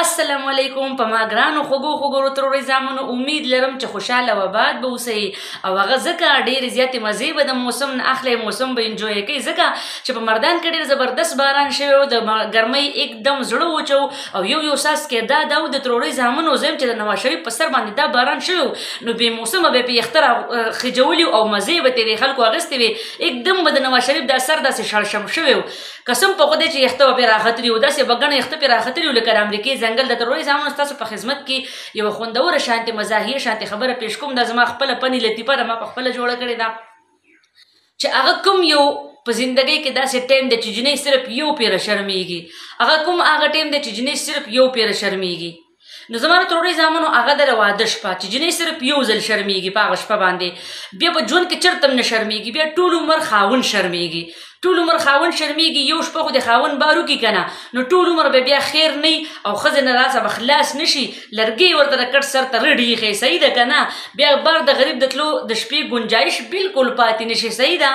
السلام علیکم په ما ګرانو خوګو خوګو تروري زامنو امید لرم چې خوشاله و باد به اوسئ او هغه ځکه ډېر زیاتې مزې به د موسم نه اخلي موسم به انجوی کوي ځکه چې په مردان کې ډېر زبردست باران شوی او د ګرمۍ एकदम زړه وچو او یو یو ساس کې دا دا د تروري زامن او زم چې د نواز شریف په سر باندې دا باران شو نو به موسم به په اختر خجولی او مزه به تیرې خلکو اغستې وي एकदम به د نواز شریف د سر داسې شړشم شوی قسم په خدای چې اخته به راختلی او داسې بګنه اخته په راختلی لکه د امریکای ځنګل د تروري زامن تاسو په خدمت کې یو خوندور شانتي مزاهیر شانتي خبره پیش کوم د زما خپل پنی لطیفه د ما په خپل جوړه کړې ده چې هغه کوم یو په زندګۍ کې داسې ټیم دی چې جنۍ صرف یو پیره شرمیږي هغه کوم هغه ټیم دی چې جنۍ صرف یو پیره شرمیږي نو زماره تروري زامنو هغه د واده شپه چې جنې صرف یو ځل شرمېږي په هغه شپه باندې بیا په ژوند کې چرته نه شرمېږي بیا ټول عمر خاون شرمېږي ټول عمر خاون شرمېږي یو شپه خو د خاون بارو کې کنه نو ټول عمر به بیا خیر نه او خزه نه لاسه بخلاص نشي لرګي ورته د کټ سر ته رډي خې صحیح ده کنه بیا بار د غریب د تلو د شپې گنجائش بالکل پاتې نشي صحیح ده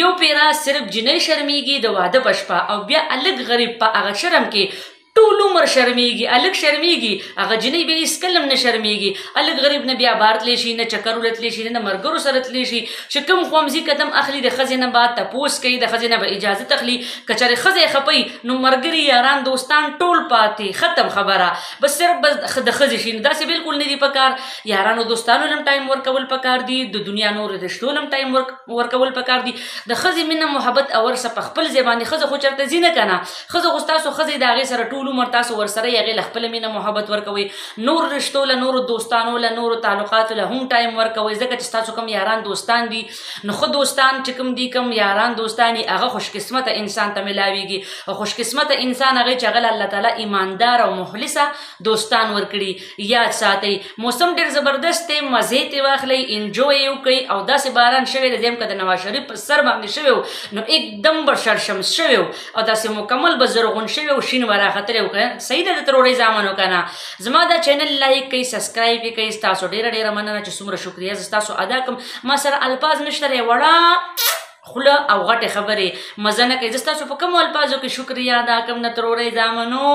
یو پیرا صرف جنې شرمېږي د واده پشپا او بیا الګ غریب په هغه شرم کې ټول عمر شرمېږي الګ شرمېږي هغه جنې به هیڅ کلم نه شرمېږي الګ غریب نه بیا بار تلی شي نه چکر ولتلی شي نه مرګرو سره تلی شي چې کوم خومزي قدم اخلي د خزې نه بعد تپوس کوي د خزې نه به اجازه تخلي کچره خزې خپي نو مرګري یاران دوستان ټول پاتې ختم خبره بس صرف بس د خزې شي دا څه بالکل نه دی پکار یارانو دوستانو لم ټایم ورکول پکار دی د دنیا نور رشتو لم ټایم ورکول پکار دی د خزې مینه محبت او ورسه په خپل ځبانې خزه خو چرته زینه کنه خزه خو تاسو خزې دا غي سره ټول عمر تاسو ورسره یې غل خپل مینه محبت ورکوي نور رشتو له نور دوستانو له نور تعلقات له هم ټایم ورکوي ځکه چې تاسو کوم یاران دوستان دي نو خو دوستان چې کوم دي کوم یاران دوستانی هغه خوش قسمت انسان ته ملاويږي او خوش قسمت انسان هغه چې غل الله تعالی ایماندار او مخلصه دوستان ورکړي یاد ساتي موسم ډیر زبردست دی مزه تی واخلي انجوي یو کوي او داسې باران شوی دی زم کده نواز شریف په سر باندې شوی نو एकदम بر شرشم شوی او داسې مکمل به زرغون شوی او شین ورا خطر یو کړه صحیح ده تروري ځامنو کنه زما دا چینل لایک کوي سبسکرایب کوي تاسو ډیر ډیر مننه چې څومره شکریا زستا تاسو ادا کوم ما سره الفاظ نشته لري وړه خله او غټه خبره مزه نه کوي تاسو په کوم الفاظو کې شکریا دا کوم نه ترورې ځامنو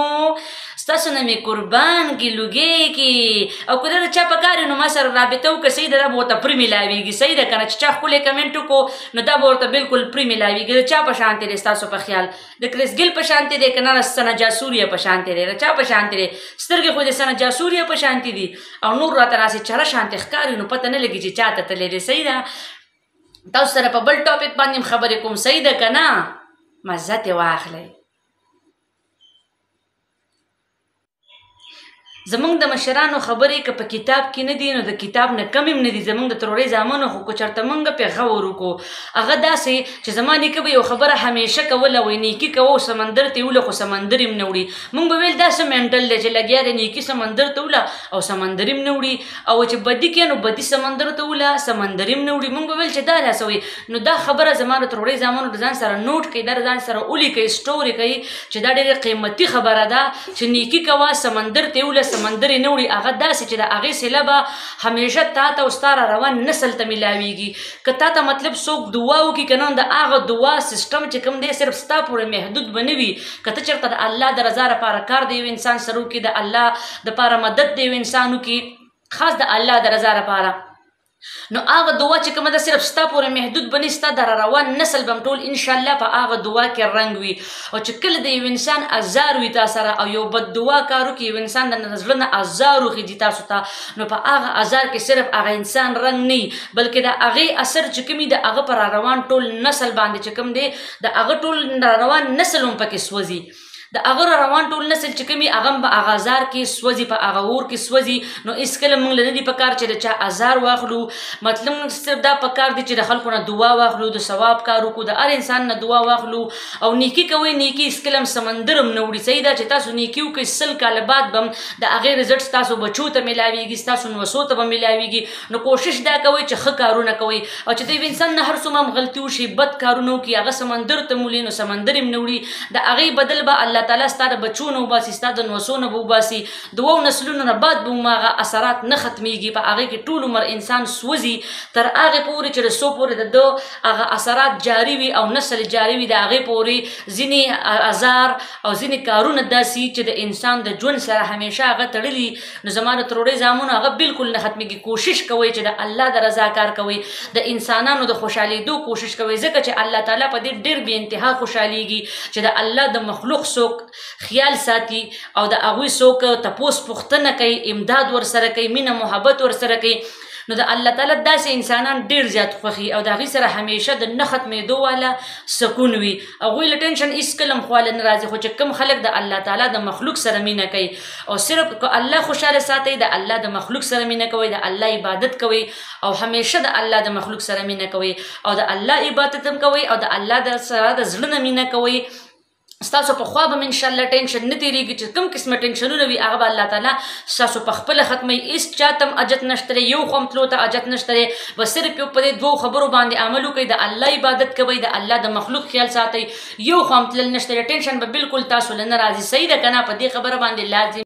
تاسو نه می قربان کی لګي کی او کله چا په کار نو ما سره رابطه او کسي دره بو ته پرې ملاويږي صحیح ده کنه چې چا خپل کمنټ کو نو دا ورته بالکل پرې ملاويږي چا په شان تیر تاسو په خیال د کریس ګیل په شانتي دی کنه د سنا جاسوریا په شانتي دی چا په شانتي دی سترګې خو د سنا جاسوریا په شانتي دي او نور راته راسي چر شانتي ښکاری نو پته نه لګي چې چاته تللی دی صحیح ده تاسو سره په بل ټاپک باندې خبرې کوم صحیح ده کنه مزه ته واخلئ زمونږ د مشرانو خبرې که په کتاب کې نه دي نو د کتاب نه کم هم نه دي زمونږ د ترورې زامنو خو که چرته مونږ په غور وکړو هغه داسې چې زما نیکه به یو خبره همیشه کوله وایي نیکي کوو سمندر ته وله خو سمندر هم نه وړي مونږ به ویل داسې منټل دی چې لګیا دی نیکي سمندر ته وله او سمندر هم نه وړي او چې بدي کې نو بدي سمندر ته وله سمندر هم نه وړي مونږ به ویل چې دا داسې وایي نو دا خبره زما د تروړې زمانو د ځان سره نوټ کړئ در ځان سره اولی کوي سټوري کوي چې دا ډېره قیمتي خبره ده چې نیکی کوا سمندر ته ول سمندر نه وړي هغه داسې چې دا هغه سیلبا همیشه تا ته استاد روان نسل ته ملاويږي کته ته مطلب څوک دعا وکي کنه دا هغه دعا سیستم چې کوم دی صرف ستا پورې محدود بنوي کته چرته د الله د رضا لپاره کار دی انسان سره کې د الله د لپاره مدد دی انسانو کې خاص د الله د رضا لپاره نو هغه دعا چې کومه ده صرف ستا پورې محدود بنې ستا در روان نسل بم ټول ان شاء الله په هغه دعا کې رنگ وي او چې کله د یو انسان ازار وي تاسو سره او یو بد دعا کارو کې یو انسان د نظر نه ازار وخی دي تاسو ته نو په هغه ازار کې صرف هغه انسان رنگ نه بلکې د هغه اثر چې کومي د هغه پر روان ټول نسل باندې چې کوم دی د هغه ټول روان نسل هم پکې سوځي د هغه را روان ټول نسل چې کومي هغه په هغه ازار کې سوځي په هغه اور کې سوځي نو اس کله موږ لنی په کار چې د چا ازار واخلو مطلب موږ صرف دا په کار دي چې د خلکو نه دعا واخلو د ثواب کار وکړو د هر انسان نه دعا واخلو او نیکی کوي نیکی اس کلم سمندرم نه وړي سیدا چې تاسو نیکی وکړئ سل کال بعد بم د هغه رزلټ تاسو بچو ته ملاويږي تاسو نو وسو ته ملاويږي نو کوشش دا کوي چې ښه کارونه کوي او چې د انسان نه هر څومره غلطي وشي بد کارونه کوي هغه سمندر ته مولي نو سمندر هم نوړي د هغه بدل به الله تعالی ستاره بچونو باسي ستاره نوسونو به باسي دوو نسلونو نه بعد به ماغه اثرات نه ختميږي په هغه کې ټول عمر انسان سوزي تر هغه پورې چې رسو پورې د دو هغه اثرات جاري وي او نسل جاري وي د هغه پورې ځینی ازار او ځینی کارونه داسي چې د انسان د ژوند سره همیشه هغه تړلي نو زما د تروړې زامونو هغه بالکل نه ختميږي کوشش کوي چې د الله د رضا کار کوي د انسانانو د خوشحالي دو کوشش کوي ځکه چې الله تعالی په دې ډېر بي انتها خوشحاليږي چې د الله د مخلوق څوک خیال ساتي او د هغه څوک تپوس پښتنه کوي امداد ور سره کوي مینه محبت ور سره کوي نو د الله تعالی داسې انسانان ډیر زیات خوخي او دا غي سره همیشه د نه ختمېدو والا سکون وي او غوی له ټینشن هیڅ کلم خواله ناراضي خو چې کم خلک د الله تعالی د مخلوق سره مینه کوي او صرف کو الله خوشاله ساتي د الله د مخلوق سره مینه کوي د الله عبادت کوي او همیشه د الله د مخلوق سره مینه کوي او د الله عبادت هم کوي او د الله د سره د زړه مینه کوي ستاسو په خوا به ان شاء الله ټینشن نه تیریږي چې کم قسمه ټینشنونه وي هغه به الله تعالی ستاسو په خپل ختمي هیڅ چاتم اجت نشته یو قوم تلو ته اجت نشته و صرف یو په دوو خبرو باندې عمل وکړئ د الله عبادت کوئ د الله د مخلوق خیال ساتئ یو قوم تل نشته ټینشن به بالکل تاسو لنه راځي صحیح ده کنه په دې خبره باندې لازم